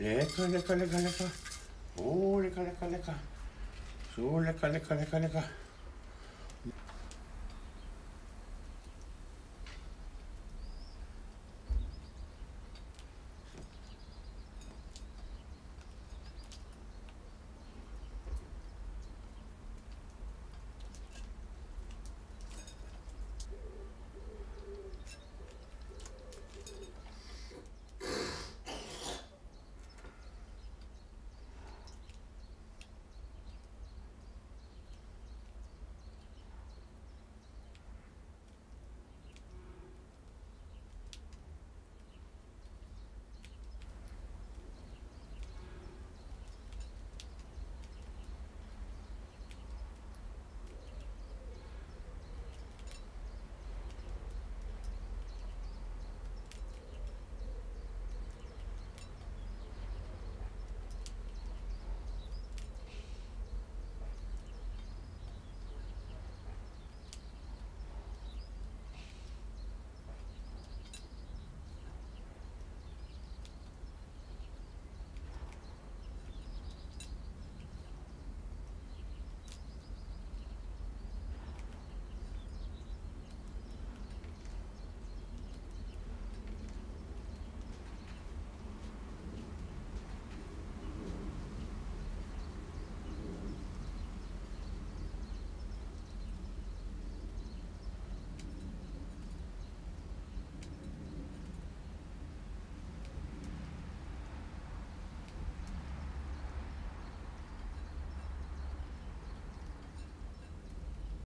레카 레카 레카 레카 오 레카 레카 레카 오 레카 레카 레카 레카